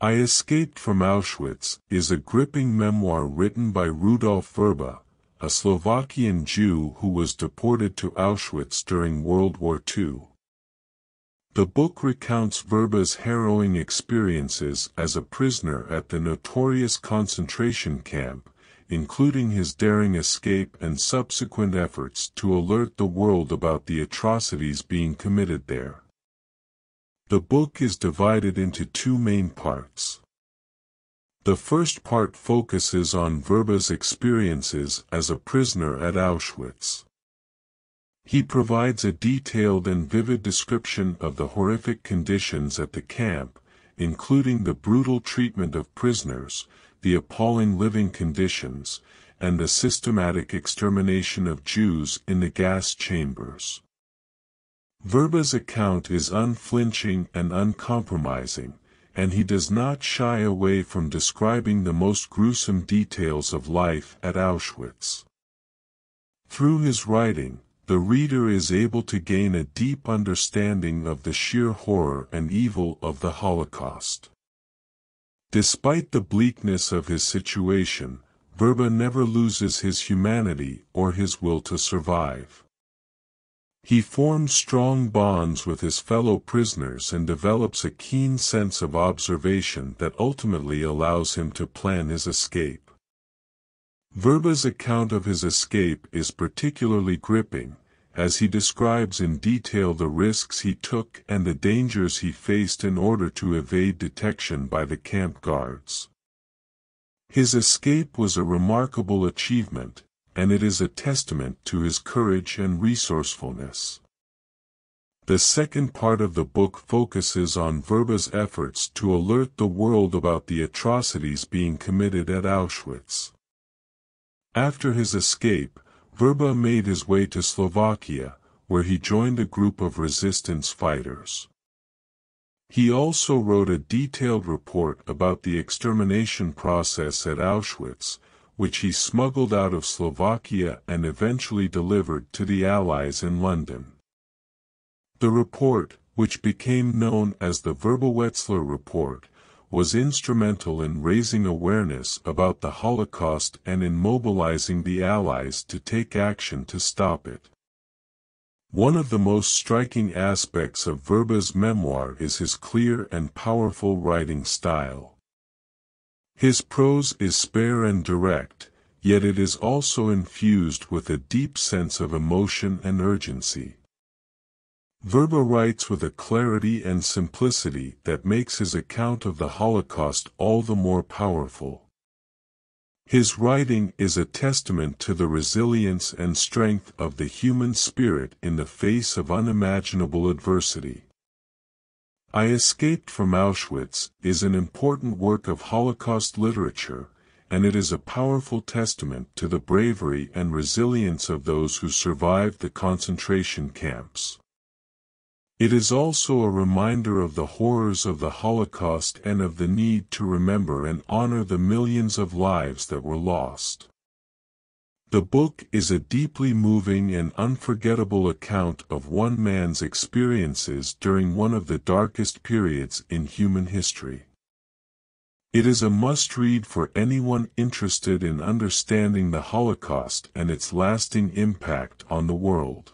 I Escaped from Auschwitz is a gripping memoir written by Rudolf Vrba, a Slovakian Jew who was deported to Auschwitz during World War II. The book recounts Vrba's harrowing experiences as a prisoner at the notorious concentration camp, including his daring escape and subsequent efforts to alert the world about the atrocities being committed there. The book is divided into two main parts. The first part focuses on Vrba's experiences as a prisoner at Auschwitz. He provides a detailed and vivid description of the horrific conditions at the camp, including the brutal treatment of prisoners, the appalling living conditions, and the systematic extermination of Jews in the gas chambers. Vrba's account is unflinching and uncompromising, and he does not shy away from describing the most gruesome details of life at Auschwitz. Through his writing, the reader is able to gain a deep understanding of the sheer horror and evil of the Holocaust. Despite the bleakness of his situation, Vrba never loses his humanity or his will to survive. He forms strong bonds with his fellow prisoners and develops a keen sense of observation that ultimately allows him to plan his escape. Vrba's account of his escape is particularly gripping, as he describes in detail the risks he took and the dangers he faced in order to evade detection by the camp guards. His escape was a remarkable achievement, and it is a testament to his courage and resourcefulness. The second part of the book focuses on Vrba's efforts to alert the world about the atrocities being committed at Auschwitz. After his escape, Vrba made his way to Slovakia, where he joined a group of resistance fighters. He also wrote a detailed report about the extermination process at Auschwitz, which he smuggled out of Slovakia and eventually delivered to the Allies in London. The report, which became known as the Vrba-Wetzler Report, was instrumental in raising awareness about the Holocaust and in mobilizing the Allies to take action to stop it. One of the most striking aspects of Vrba's memoir is his clear and powerful writing style. His prose is spare and direct, yet it is also infused with a deep sense of emotion and urgency. Vrba writes with a clarity and simplicity that makes his account of the Holocaust all the more powerful. His writing is a testament to the resilience and strength of the human spirit in the face of unimaginable adversity. I Escaped from Auschwitz is an important work of Holocaust literature, and it is a powerful testament to the bravery and resilience of those who survived the concentration camps. It is also a reminder of the horrors of the Holocaust and of the need to remember and honor the millions of lives that were lost. The book is a deeply moving and unforgettable account of one man's experiences during one of the darkest periods in human history. It is a must-read for anyone interested in understanding the Holocaust and its lasting impact on the world.